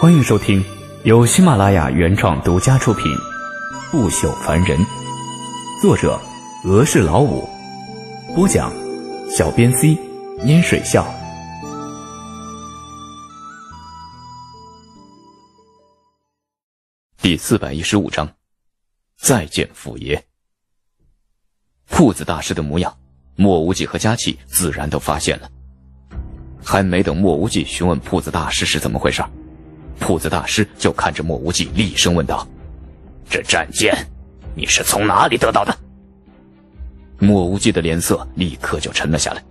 欢迎收听由喜马拉雅原创独家出品《不朽凡人》，作者俄式老五，播讲小编 C 烟水笑，第四百一十五章，再见府爷。铺子大师的模样，莫无忌和佳琪自然都发现了。还没等莫无忌询问铺子大师是怎么回事儿铺子大师就看着莫无忌厉声问道：“这战舰，你是从哪里得到的？”莫无忌的脸色立刻就沉了下来。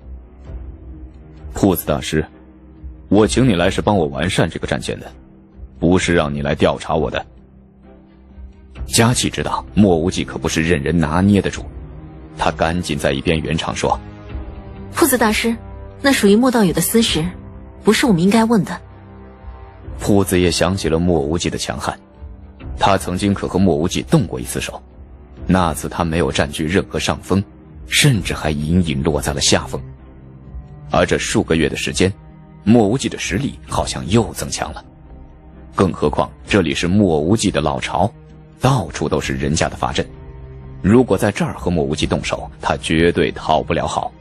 铺子大师，我请你来是帮我完善这个战舰的，不是让你来调查我的。佳琪知道莫无忌可不是任人拿捏的主，他赶紧在一边圆场说：“铺子大师，那属于莫道友的私事，不是我们应该问的。”铺子也想起了莫无忌的强悍，他曾经可和莫无忌动过一次手，那次他没有占据任何上风，甚至还隐隐落在了下风。而这数个月的时间，莫无忌的实力好像又增强了。更何况这里是莫无忌的老巢，到处都是人家的法阵，如果在这儿和莫无忌动手，他绝对讨不了好。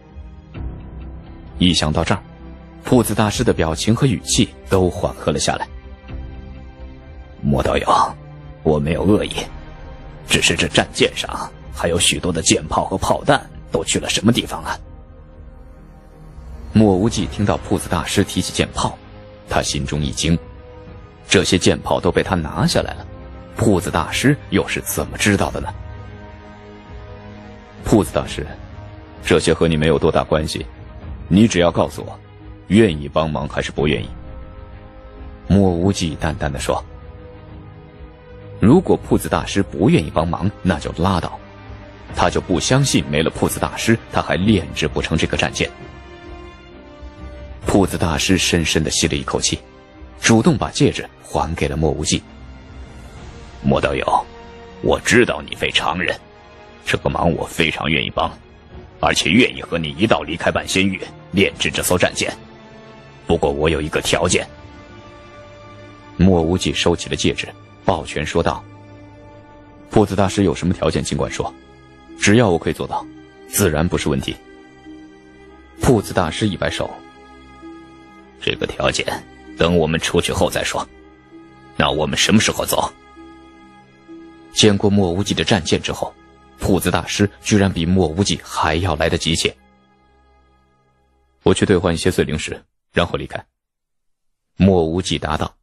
一想到这儿。铺子大师的表情和语气都缓和了下来。莫道友，我没有恶意，只是这战舰上还有许多的舰炮和炮弹，都去了什么地方啊？莫无忌听到铺子大师提起舰炮，他心中一惊，这些舰炮都被他拿下来了，铺子大师又是怎么知道的呢？铺子大师，这些和你没有多大关系，你只要告诉我。愿意帮忙还是不愿意？莫无忌淡淡的说：“如果铺子大师不愿意帮忙，那就拉倒。他就不相信没了铺子大师，他还炼制不成这个战舰。”铺子大师深深的吸了一口气，主动把戒指还给了莫无忌。莫道友，我知道你非常人，这个忙我非常愿意帮，而且愿意和你一道离开半仙域，炼制这艘战舰。不过我有一个条件。莫无忌收起了戒指，抱拳说道：“铺子大师有什么条件，尽管说，只要我可以做到，自然不是问题。”铺子大师一摆手：“这个条件，等我们出去后再说。那我们什么时候走？”见过莫无忌的战舰之后，铺子大师居然比莫无忌还要来得急切。我去兑换一些碎灵石。然后离开。莫无忌答道：“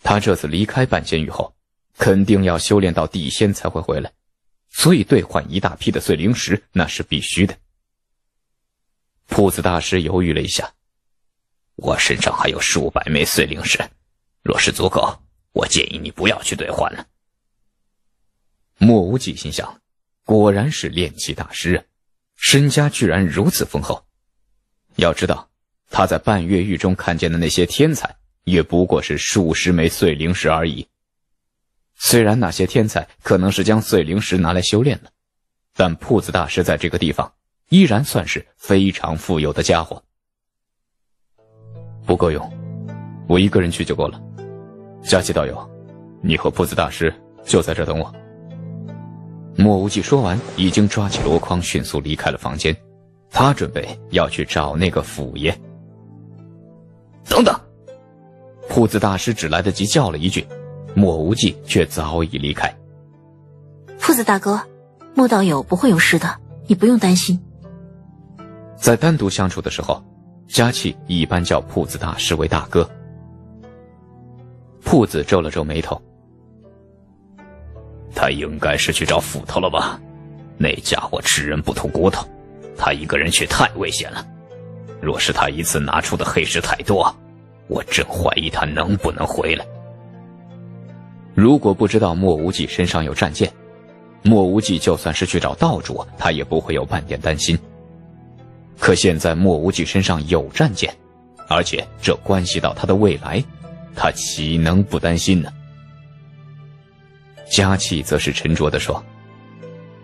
他这次离开半仙域后，肯定要修炼到地仙才会回来，所以兑换一大批的碎灵石那是必须的。”铺子大师犹豫了一下：“我身上还有数百枚碎灵石，若是足够，我建议你不要去兑换了。”莫无忌心想：“果然是炼气大师啊，身家居然如此丰厚。要知道。”他在半月狱中看见的那些天才，也不过是数十枚碎灵石而已。虽然那些天才可能是将碎灵石拿来修炼了，但铺子大师在这个地方依然算是非常富有的家伙。不够用，我一个人去就够了。佳琪道友，你和铺子大师就在这等我。莫无忌说完，已经抓起箩筐，迅速离开了房间。他准备要去找那个府爷。等等，铺子大师只来得及叫了一句，莫无忌却早已离开。铺子大哥，莫道友不会有事的，你不用担心。在单独相处的时候，佳琪一般叫铺子大师为大哥。铺子皱了皱眉头，他应该是去找斧头了吧？那家伙吃人不吐骨头，他一个人去太危险了。若是他一次拿出的黑石太多，我真怀疑他能不能回来。如果不知道莫无忌身上有战剑，莫无忌就算是去找道主，他也不会有半点担心。可现在莫无忌身上有战剑，而且这关系到他的未来，他岂能不担心呢？佳琪则是沉着的说：“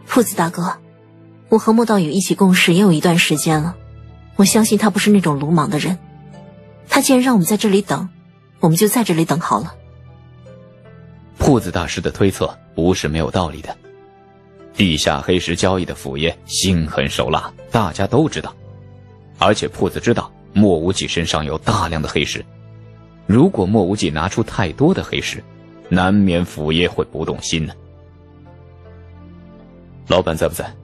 铺子大哥，我和莫道友一起共事也有一段时间了。”我相信他不是那种鲁莽的人，他既然让我们在这里等，我们就在这里等好了。铺子大师的推测不是没有道理的。地下黑石交易的府爷心狠手辣，大家都知道，而且铺子知道莫无忌身上有大量的黑石，如果莫无忌拿出太多的黑石，难免府爷会不动心呢。老板在不在？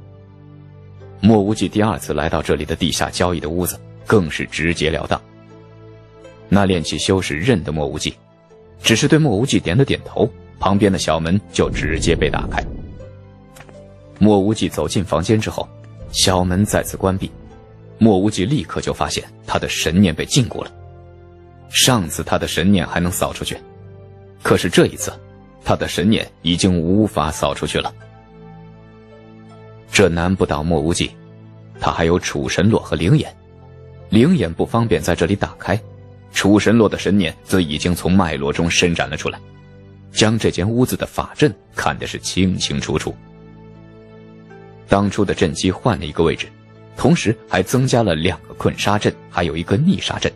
莫无忌第二次来到这里的地下交易的屋子，更是直截了当。那炼气修士认得莫无忌，只是对莫无忌点了点头，旁边的小门就直接被打开。莫无忌走进房间之后，小门再次关闭。莫无忌立刻就发现他的神念被禁锢了。上次他的神念还能扫出去，可是这一次，他的神念已经无法扫出去了。这难不倒莫无忌，他还有楚神洛和灵眼，灵眼不方便在这里打开，楚神洛的神念则已经从脉络中伸展了出来，将这间屋子的法阵看的是清清楚楚。当初的阵基换了一个位置，同时还增加了两个困杀阵，还有一个逆杀阵。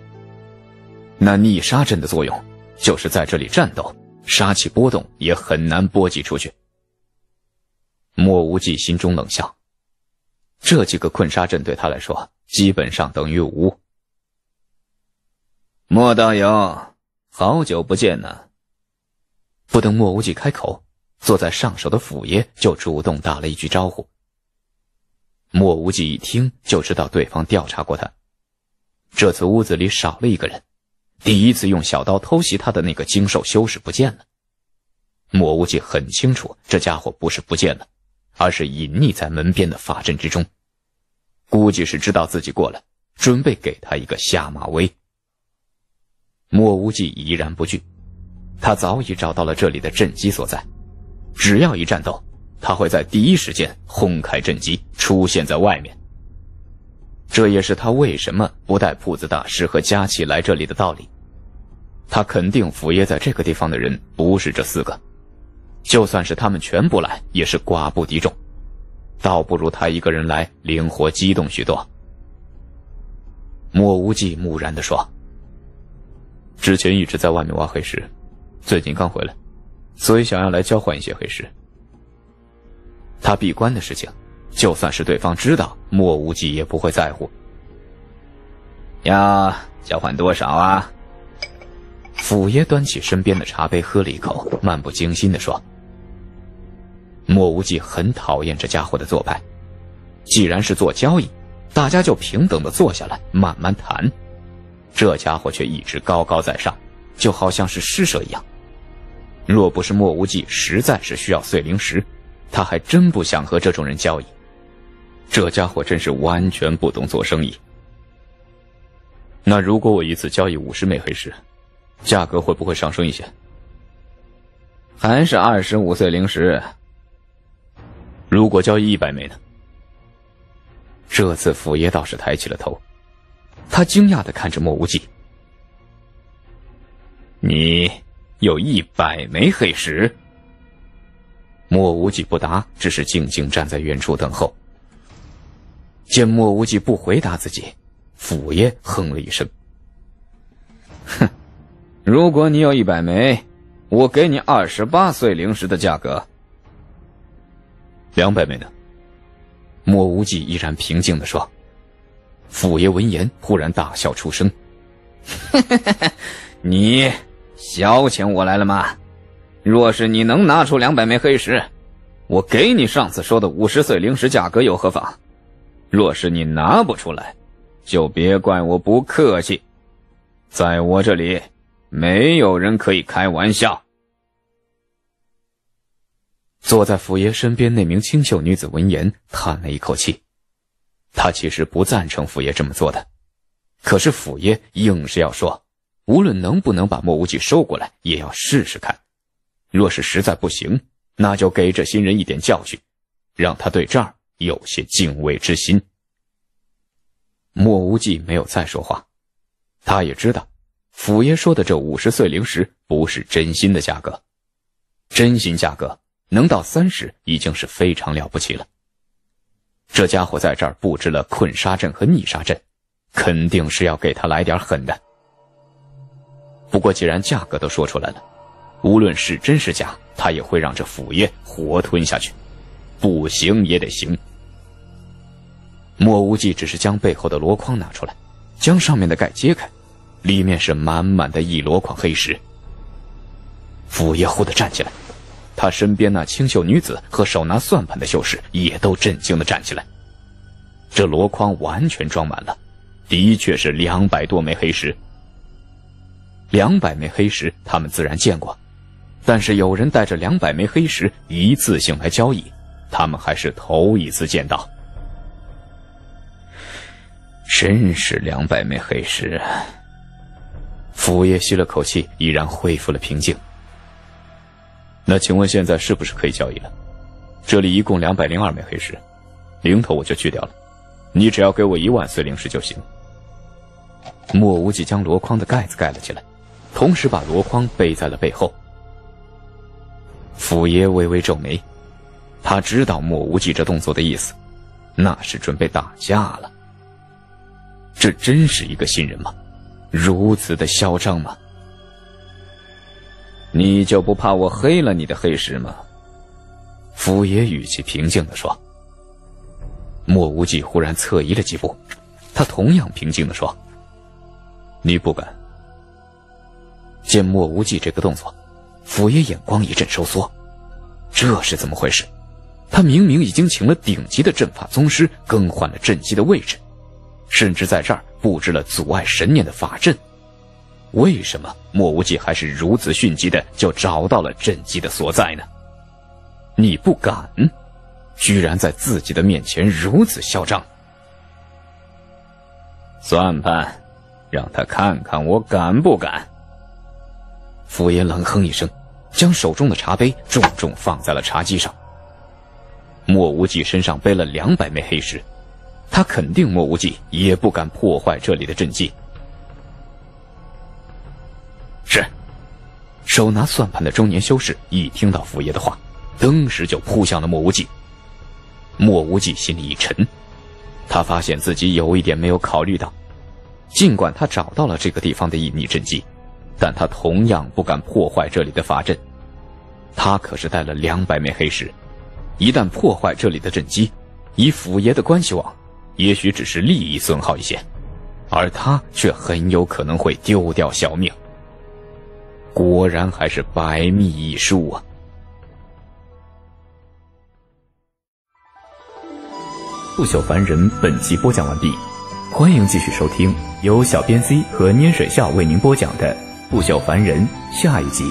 那逆杀阵的作用，就是在这里战斗，杀气波动也很难波及出去。莫无忌心中冷笑，这几个困杀阵对他来说基本上等于无。莫道友，好久不见呢。不等莫无忌开口，坐在上首的府爷就主动打了一句招呼。莫无忌一听就知道对方调查过他。这次屋子里少了一个人，第一次用小刀偷袭他的那个精兽修士不见了。莫无忌很清楚，这家伙不是不见了，而是隐匿在门边的法阵之中，估计是知道自己过来，准备给他一个下马威。莫无忌依然不惧，他早已找到了这里的阵基所在，只要一战斗。他会在第一时间轰开阵基，出现在外面。这也是他为什么不带铺子大师和佳琪来这里的道理。他肯定府爷在这个地方的人不是这四个，就算是他们全部来，也是寡不敌众，倒不如他一个人来灵活机动许多。莫无忌木然地说：“之前一直在外面挖黑石，最近刚回来，所以想要来交换一些黑石。”他闭关的事情，就算是对方知道，莫无忌也不会在乎。要交换多少啊？府爷端起身边的茶杯，喝了一口，漫不经心地说：“莫无忌很讨厌这家伙的做派。既然是做交易，大家就平等的坐下来慢慢谈。这家伙却一直高高在上，就好像是施舍一样。若不是莫无忌实在是需要碎灵石。”他还真不想和这种人交易。这家伙真是完全不懂做生意。那如果我一次交易五十枚黑石，价格会不会上升一些？还是二十五岁灵石？如果交易一百枚呢？这次府爷倒是抬起了头，他惊讶的看着莫无忌：“你有一百枚黑石？”莫无忌不答，只是静静站在远处等候。见莫无忌不回答自己，府爷哼了一声：“哼，如果你有一百枚，我给你二十八岁灵石的价格。两百枚呢？”莫无忌依然平静的说。府爷闻言忽然大笑出声：“ 你消遣我来了吗？”若是你能拿出两百枚黑石，我给你上次说的五十岁灵石价格又何妨？若是你拿不出来，就别怪我不客气。在我这里，没有人可以开玩笑。坐在府爷身边那名清秀女子闻言，叹了一口气。她其实不赞成府爷这么做的，可是府爷硬是要说，无论能不能把莫无忌收过来，也要试试看。若是实在不行，那就给这新人一点教训，让他对这儿有些敬畏之心。莫无忌没有再说话，他也知道，府爷说的这五十岁灵石不是真心的价格，真心价格能到三十已经是非常了不起了。这家伙在这儿布置了困杀阵和逆杀阵，肯定是要给他来点狠的。不过既然价格都说出来了，无论是真是假，他也会让这府爷活吞下去，不行也得行。莫无忌只是将背后的箩筐拿出来，将上面的盖揭开，里面是满满的一箩筐黑石。府爷忽地站起来，他身边那清秀女子和手拿算盘的修士也都震惊地站起来。这箩筐完全装满了，的确是两百多枚黑石。两百枚黑石，他们自然见过，但是有人带着两百枚黑石一次性来交易，他们还是头一次见到。真是两百枚黑石啊。府爷吸了口气，已然恢复了平静。那请问现在是不是可以交易了？这里一共两百零二枚黑石，零头我就去掉了，你只要给我一万碎灵石就行。莫无忌将箩筐的盖子盖了起来，同时把箩筐背在了背后。府爷微微皱眉，他知道莫无忌这动作的意思，那是准备打架了。这真是一个新人吗？如此的嚣张吗？你就不怕我黑了你的黑石吗？府爷语气平静的说。莫无忌忽然侧移了几步，他同样平静的说：“你不敢。”见莫无忌这个动作，府爷眼光一阵收缩，这是怎么回事？他明明已经请了顶级的阵法宗师，更换了阵基的位置，甚至在这儿布置了阻碍神念的法阵。为什么莫无忌还是如此迅疾的就找到了阵基的所在呢？你不敢，居然在自己的面前如此嚣张！算盘，让他看看我敢不敢！傅爷冷哼一声，将手中的茶杯重重放在了茶几上。莫无忌身上背了两百枚黑石，他肯定莫无忌也不敢破坏这里的阵基。是，手拿算盘的中年修士一听到府爷的话，登时就扑向了莫无忌。莫无忌心里一沉，他发现自己有一点没有考虑到，尽管他找到了这个地方的隐秘阵基，但他同样不敢破坏这里的法阵。他可是带了两百枚黑石，一旦破坏这里的阵基，以府爷的关系网，也许只是利益损耗一些，而他却很有可能会丢掉小命。果然还是百密一疏啊！不朽凡人本集播讲完毕，欢迎继续收听由小编 C 和拈水笑为您播讲的《不朽凡人》下一集。